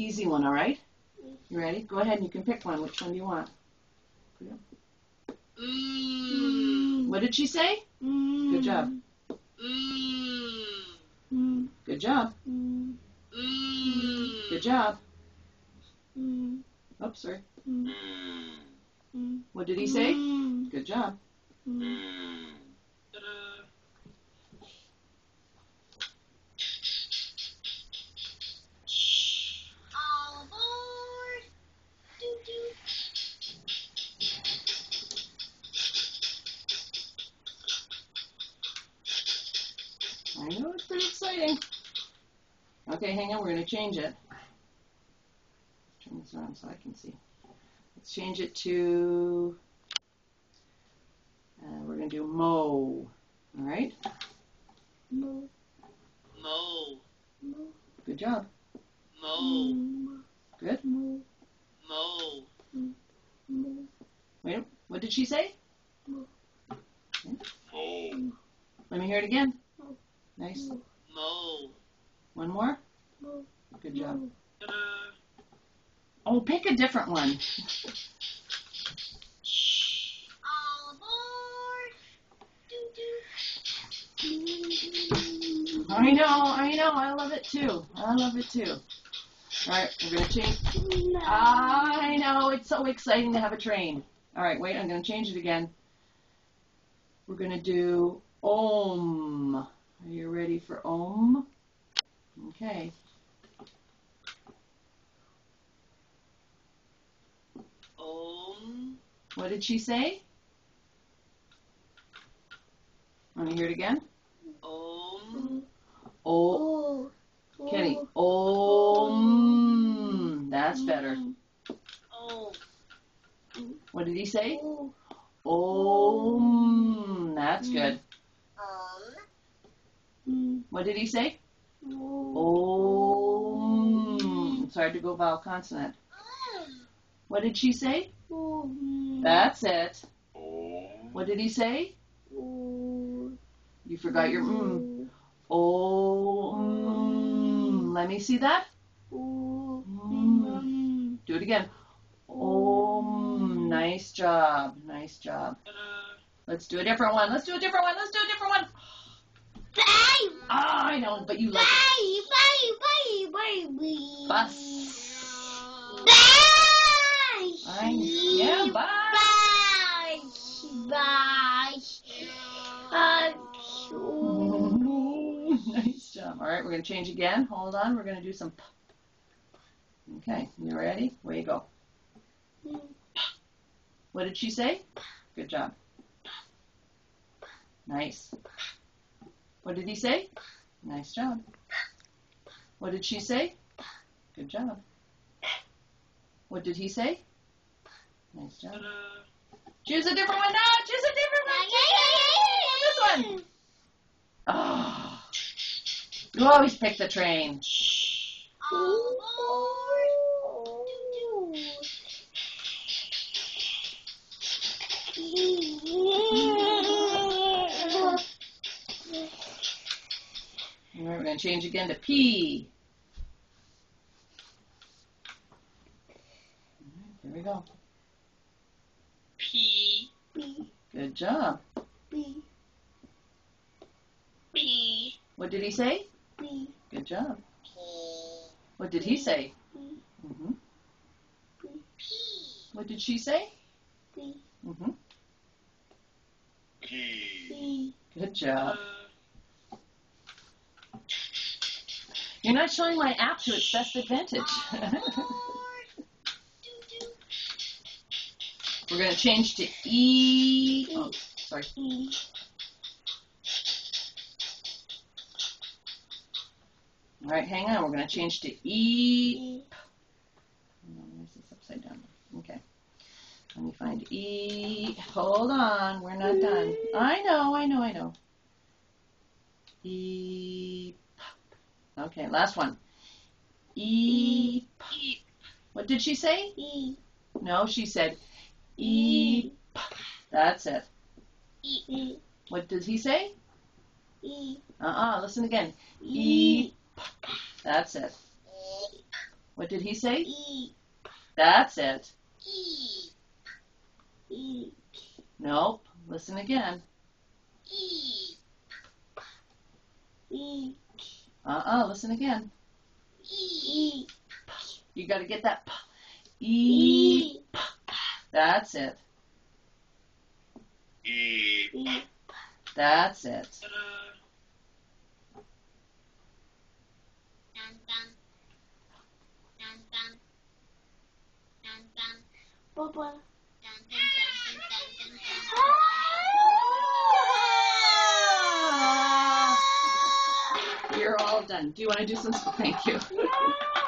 easy one, all right? You ready? Go ahead and you can pick one. Which one do you want? Mmm. What did she say? Mm. Good job. Mmm. Good job. Mmm. Good job. Mm. Oops, sorry. Mm. What did he say? Good job. Exciting. Okay, hang on. We're going to change it. Turn this around so I can see. Let's change it to. Uh, we're going to do Mo. All right. Mo. Mo, Mo. Good job. mo, Good. Mo. mo, Mo. Wait. What did she say? mo, Let me hear it again. Mo. Nice. One more. Mo. Good job. Ta-da. Oh, pick a different one. I know. I know. I love it too. I love it too. All right. We're going to change. I know. It's so exciting to have a train. All right. Wait. I'm going to change it again. We're going to do Om. Are you ready for Om? Okay. Om, What did she say? Want to hear it again? om, Oh, Oh. Kenny. Om. That's better. om, What did he say? Oh. Om. That's mm. good. Mm. What did he say? Oh. Om. It's hard to go vowel consonant. What did she say? Oh. That's it. What did he say? Oh. You forgot your mm. Om. Let me see that. Oh. Mm. Do it again. Om. Nice job. Nice job. Let's do a different one. Let's do a different one. Let's do a different one. Bye. Ah, I know, but you like Bye. Bye. Bye. Bye. Bye. bus. Bye. I, yeah, bye. Bye. Bye. nice job. All right, we're going to change again. Hold on. We're going to do some. Okay, you ready? Where you go? What did she say? Good job. Nice. What did he say? Nice job. What did she say? Good job. What did he say? Nice job. Choose a different one. No, choose a different one. This one. Oh. You always pick the train. Oh, right, we're going to change again to P. Here we go. P, Good job. P, What did he say? P. Good job. P. What did he say? hmm What did she say? hmm Good job. You're not showing my app to its best advantage. We're going to change to E. Oh, sorry. All right, hang on. We're going to change to E. No, where's this upside down? Okay. Let me find E. Hold on. We're not done. I know, I know, I know. E. Okay, last one. E. Eep, What did she say? No, she said E. That's it. Eep. What does he say? Uh uh Listen again. E. That's it. Eep. What did he say? E. That's it. E. E. Nope. Listen again. E. E. Uh-uh. Listen again. E. E. You got to get that p. E. E. That's it. E. E. That's it. All done. Do you want to do some? Thank you.